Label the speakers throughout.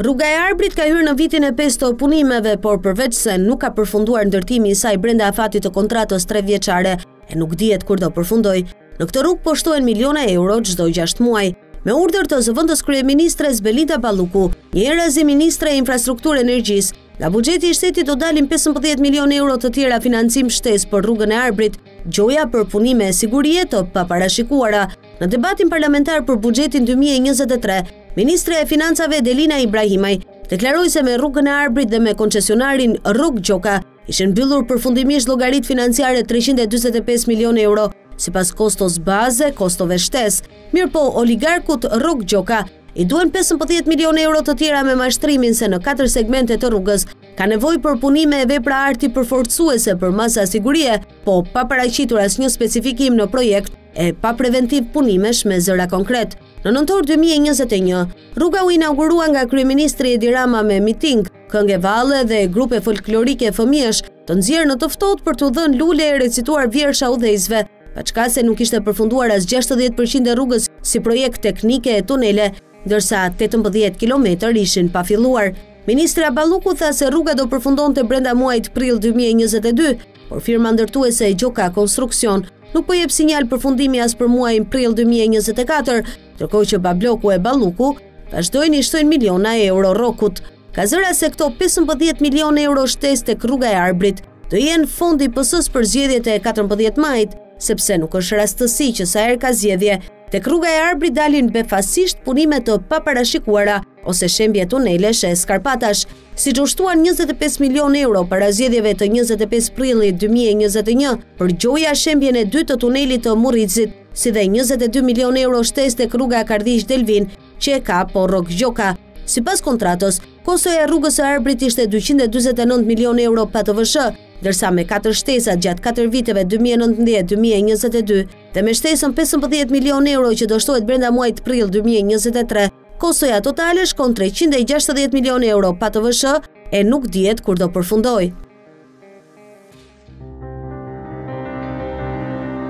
Speaker 1: Rruga e Arbrit ka hyrë në vitin e 5 të punimeve, por përveçse nuk ka përfunduar ndërtimi i saj brenda afatit të kontratës 3 vjeçare, e nuk dihet kur do përfundojë. Në këtë rrugë poshtohen miliona euro çdo 6 muaj. Me urdhër të zëvendëskryeministres Belinda Balluku, njëherazi ministre e infrastrukturë energjisë, nga buxheti i shtetit do dalin 15 milion euro të tjera financim shtesë për rrugën e Arbrit, Gjoja për punime e sigurie të paparashikuara. Në debatin parlamentar për buxhetin 2023, Ministrja e Financave Delina Ibrahimaj deklaroi se me rrugën e Arbrit dhe me koncesionarin Rrok Gjoka ishin mbyllur përfundimisht llogaritë financiare 345 milion euro sipas kostos bazë e kostove shtesë. Mirëpo, oligarkut Rrok Gjoka I duhen pesëmbëdhjetë milionë euro të tjera me mashtrimin se në katër segmente të rrugës ka nevojë për punime e vepra arti përforcuese për masa sigurie, po pa paraqitur asnjë specifikim në projekt e pa preventiv punimesh me zëra konkretë. Në nëntor 2021, rruga u inaugurua nga kryeministri Edi Rama me miting, Këngë valle dhe grupe folklorike fëmijësh të nxjerrë në të ftohtë për t'u dhënë lule e recituar vjersha udhëheqësve, paçka se nuk ishte përfunduar as 60% e rrugës si projekt teknik e tunele, ndërsa 18 kilometër ishin pa filluar. Ministrja Balluku tha se rruga do përfundonte brenda muajit prill 2022, por firma ndërtuese Gjoka Konstruksion nuk po jep sinjal përfundimi as për muajin prill 2024, ndërkohë që Babloku e Balluku Vazhdojnë i shtojnë miliona euro Rrokut. Ka zëra se këto 15 milion euro shtesë tek rruga e Arbrit do jenë fondi i PS-së për zgjedhjet e 14 majit, sepse nuk është rastësi që sa herë ka zgjedhje, tek rruga e Arbrit dalin befasisht punime të paparashikuara ose shembje tunelesh e skarpatash, Siç u shtuan njëzet e pesë milionë euro para zgjedhjeve të njëzet e pesë prillit dy mijë e njëzet e një për gjoja shembjen e dytë të tunelit të Murrizit, si dhe njëzet e dy milionë euro shtesë tek rruga Kardhiq-Delvinë, që e ka po Rrok Gjoka. Sipas kontratës, kostoja e rrugës së Arbrit ishte dyqind e dyzet e nëntë milionë euro pa TVSH, ndërsa me katër shtesat gjatë katër viteve dy mijë e nëntëmbëdhjetë dy mijë e njëzet e dy dhe me shtesën pesëmbëdhjetë milionë euro që do shtohet brenda muajit prill dy mijë e njëzet e tre, Kostoja totale shkon treqind e gjashtëdhjetë milionë euro pa TVSH e nuk dihet kur do përfundojë.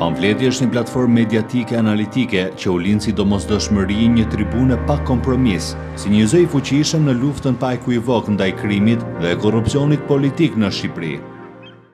Speaker 2: Pamfleti është një platformë mediatike analitike që lind si domosdoshmëri një tribune pa kompromis, si një zë i fuqishëm në luftën pa ekuivok ndaj krimit dhe korrupsionit politik në Shqipëri.